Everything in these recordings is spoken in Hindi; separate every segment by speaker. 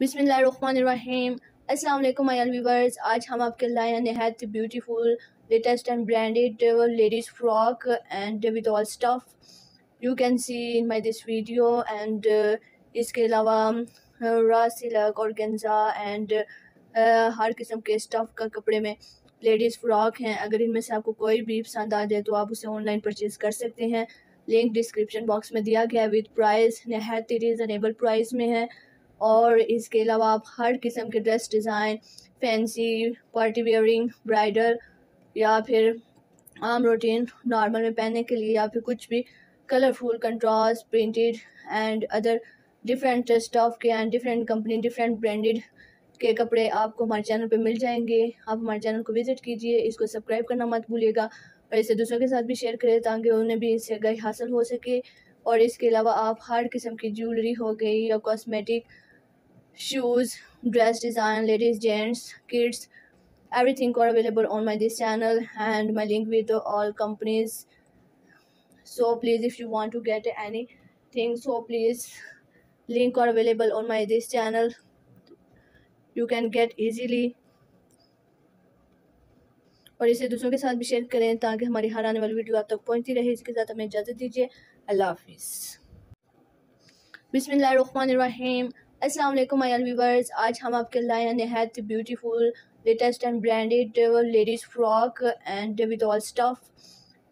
Speaker 1: बिसमीम अस्सलाम माय व्यूवर्स। आज हम आपके लाए नहायत beautiful, latest and branded ladies frock and with all stuff. You can see in my this video and इसके अलावा रा सिलक और गेंजा एंड हर किस्म के स्टफ़ का कपड़े में लेडीज़ फ्रॉक हैं। अगर इनमें से आपको कोई भी पसंद आ जाए तो आप उसे ऑनलाइन परचेज़ कर सकते हैं। लिंक डिस्क्रिप्शन बॉक्स में दिया गया है विद प्राइस नहायत रीज़नेबल प्राइस में है। और इसके अलावा आप हर किस्म के dress design, fancy, party wearing, bridal या फिर आम रूटीन नॉर्मल में पहनने के लिए या फिर कुछ भी colourful, contrast, printed and other different stuff के and different company, different branded के कपड़े आपको हमारे चैनल पे मिल जाएँगे। आप हमारे चैनल को विज़िट कीजिए, इसको सब्सक्राइब करना मत भूलिएगा और इसे दूसरों के साथ भी शेयर करें ताकि उन्हें भी इससे गई हासिल हो सके। और इसके अलावा आप हर किस्म की ज्वेलरी हो गई या cosmetic shoes dress design ladies gents kids everything are available on my this channel and my link with all companies so please if you want to get anything so please link are available on my this channel you can get easily और इसे दूसरों के साथ भी शेयर करें ताकि हमारी हर आने वाली वीडियो आप तक पहुँचती रहे इसके साथ हमें इजाज़त दीजिए अल्लाह हाफिज़ बिसमीम अस्सलाम वालेकुम माय व्यूवर्स आज हम आपके लाए नहायत beautiful latest and branded ladies frock and with all stuff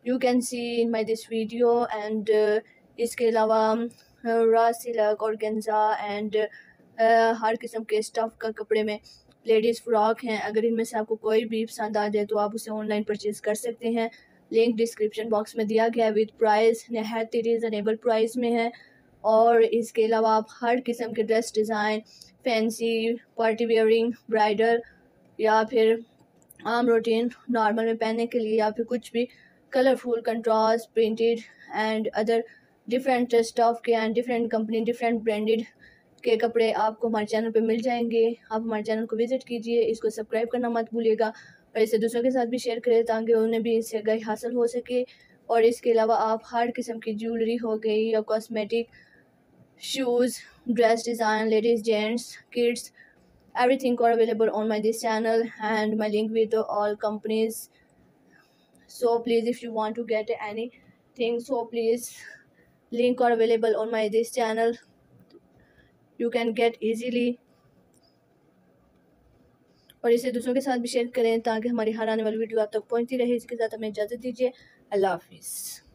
Speaker 1: you can see in my this video and इसके अलावा रा सिलक और गेंजा एंड हर किस्म के स्टफ़ का कपड़े में लेडीज़ फ्रॉक हैं। अगर इनमें से आपको कोई भी पसंद आ जाए तो आप उसे ऑनलाइन परचेज़ कर सकते हैं। लिंक डिस्क्रिप्शन बॉक्स में दिया गया है विद प्राइस नहायत रीज़नेबल प्राइस में है। और इसके अलावा आप हर किस्म के dress design, fancy, party wearing, bridal या फिर आम रूटीन नॉर्मल में पहनने के लिए या फिर कुछ भी colourful contrast, printed and other different stuff के and different company, different branded के कपड़े आपको हमारे चैनल पे मिल जाएँगे। आप हमारे चैनल को विज़िट कीजिए, इसको सब्सक्राइब करना मत भूलिएगा और इसे दूसरों के साथ भी शेयर करें ताकि उन्हें भी इससे गई हासिल हो सके। और इसके अलावा आप हर किस्म की ज्वेलरी हो गई या cosmetic shoes dress design ladies gents kids everything are available on my this channel and my link with all companies so please if you want to get anything so please link are available on my this channel you can get easily और इसे दूसरों के साथ भी शेयर करें ताकि हमारी हर आने वाली वीडियो आप तक पहुँचती रहे इसके साथ हमें इजाज़त दीजिए अल्लाह हाफिज़